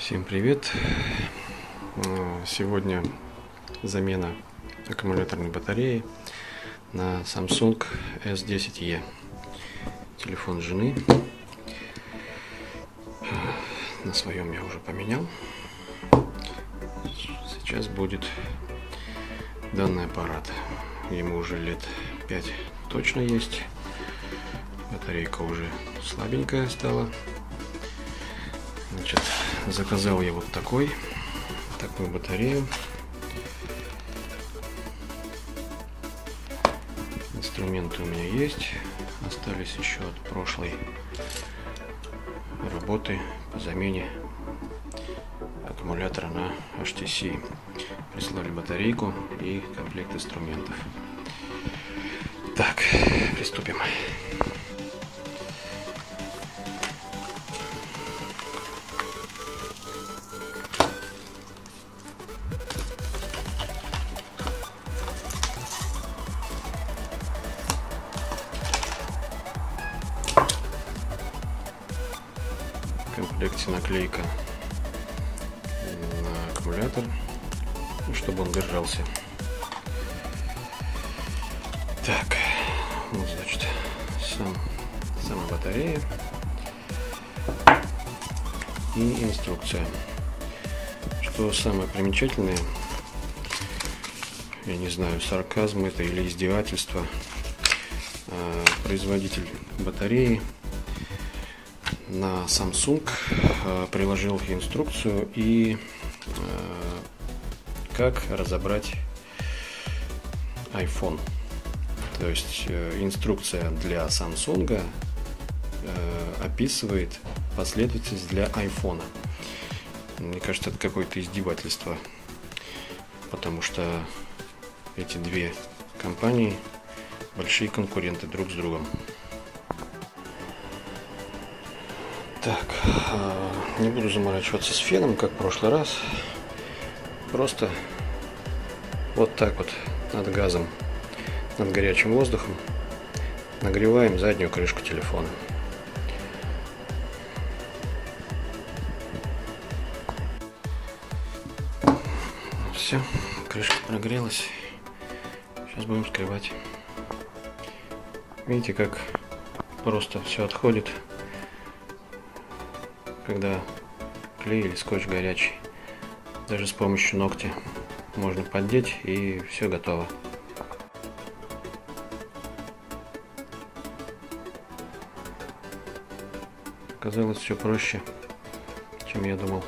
Всем привет! Э, Сегодня замена аккумуляторной батареи на Samsung S10e. Телефон жены. На своем я уже поменял. Сейчас будет данный аппарат. Ему уже лет 5 точно есть. Батарейка уже слабенькая стала. Значит, заказал я вот такой, такую батарею. Инструменты у меня есть. Остались еще от прошлой работы по замене аккумулятора на HTC. Прислали батарейку и комплект инструментов. Так, приступим. Комплекте наклейка на аккумулятор, ну, чтобы он держался. Так, вот значит сам, сама батарея и инструкция. Что самое примечательное, я не знаю, сарказм это или издевательство, а, производитель батареи на Samsung э, приложил инструкцию и э, как разобрать iPhone. То есть э, инструкция для Samsung описывает последовательность для iPhone. Мне кажется, это какое-то издевательство, потому что эти две компании большие конкуренты друг с другом. Так, не буду заморачиваться с феном, как в прошлый раз. Просто вот так вот над газом, над горячим воздухом нагреваем заднюю крышку телефона. Все, крышка прогрелась. Сейчас будем скрывать. Видите, как просто все отходит когда клей или скотч горячий. Даже с помощью ногтя можно поддеть и все готово. Казалось все проще, чем я думал.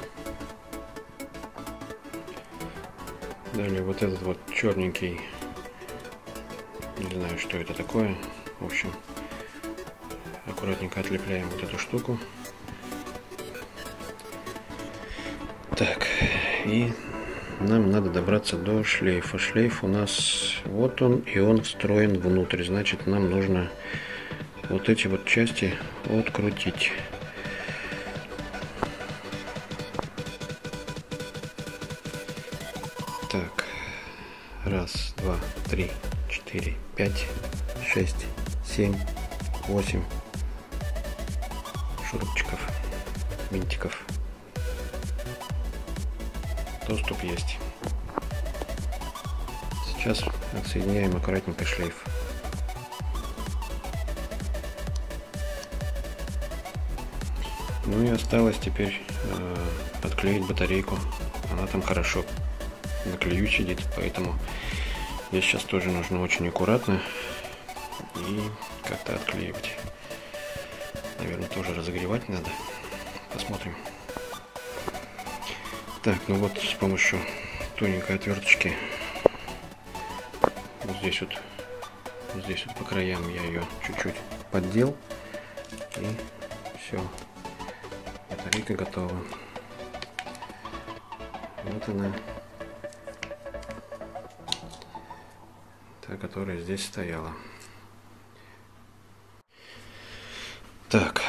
Далее вот этот вот черненький, не знаю что это такое. В общем, аккуратненько отлепляем вот эту штуку. Так, и нам надо добраться до шлейфа. Шлейф у нас вот он, и он встроен внутрь. Значит, нам нужно вот эти вот части открутить. Так, раз, два, три, четыре, пять, шесть, семь, восемь шурупчиков, винтиков доступ есть. Сейчас отсоединяем аккуратненько шлейф. Ну и осталось теперь э, отклеить батарейку. Она там хорошо на клею сидит, поэтому здесь сейчас тоже нужно очень аккуратно и как-то отклеивать. Наверное, тоже разогревать надо. Посмотрим. Так, ну вот с помощью тоненькой отверточки. Вот здесь вот, вот здесь вот по краям я ее чуть-чуть поддел. И все, батарейка готова. Вот она, та, которая здесь стояла. Так,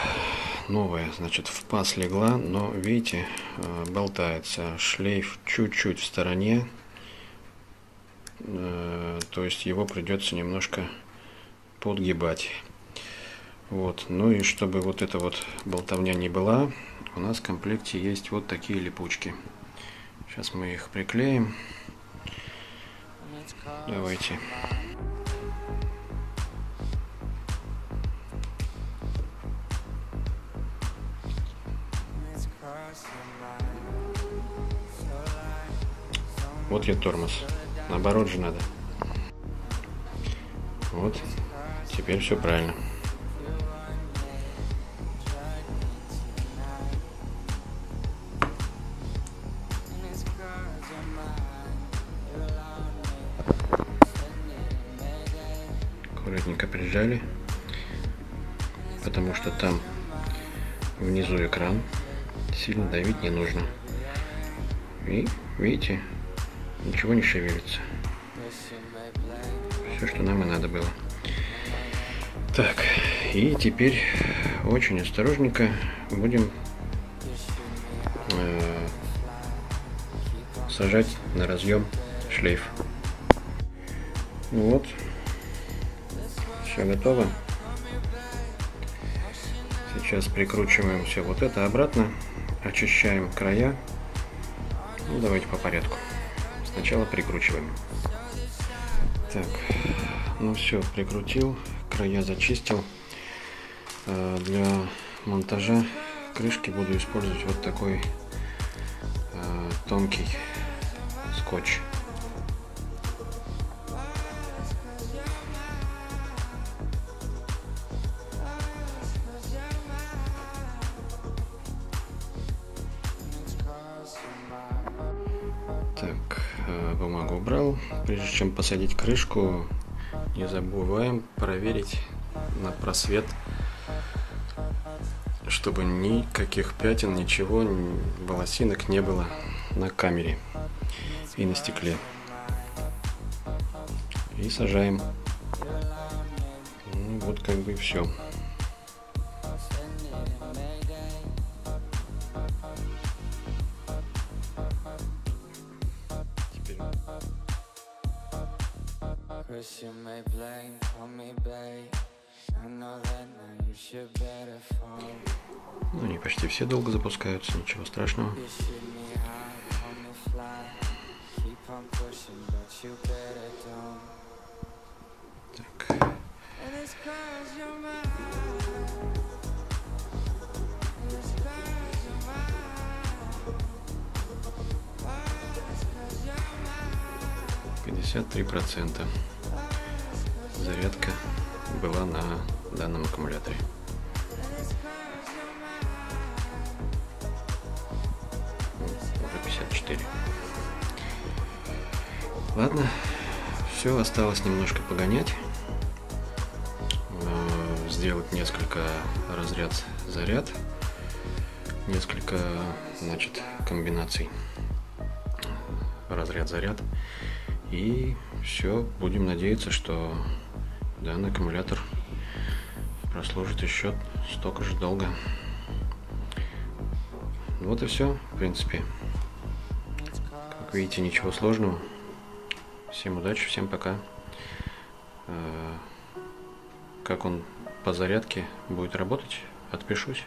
новая, значит, в паз легла, но, видите, э, болтается. Шлейф чуть-чуть в стороне, э, то есть его придется немножко подгибать. Вот, ну и чтобы вот эта вот болтовня не была, у нас в комплекте есть вот такие липучки. Сейчас мы их приклеим. Давайте. Вот я тормоз. Наоборот же надо. Вот. Теперь все правильно. Аккуратненько прижали, потому что там внизу экран, сильно давить не нужно. И видите, ничего не шевелится. Все, что нам и надо было. Так, и теперь очень осторожненько будем э, сажать на разъем шлейф. Вот, все готово. Сейчас прикручиваем все вот это обратно, очищаем края. Ну, давайте по порядку. Сначала прикручиваем. Так, ну все, прикрутил, края зачистил. Э, для монтажа крышки буду использовать вот такой э, тонкий скотч. Прежде чем посадить крышку, не забываем проверить на просвет, чтобы никаких пятен, ничего, волосинок не было на камере и на стекле. И сажаем. Ну, вот как бы все. You may blame on me, babe. I know that now you should better fall. Ну, они почти все долго запускаются, ничего страшного. Так. Пятьдесят три процента зарядка была на данном аккумуляторе. Уже 54. Ладно, все, осталось немножко погонять. Э, сделать несколько разряд-заряд. Несколько, значит, комбинаций. Разряд-заряд. И все, будем надеяться, что данный аккумулятор прослужит еще столько же долго. Вот и все, в принципе. Как видите, ничего сложного. Всем удачи, всем пока. Как он по зарядке будет работать, отпишусь.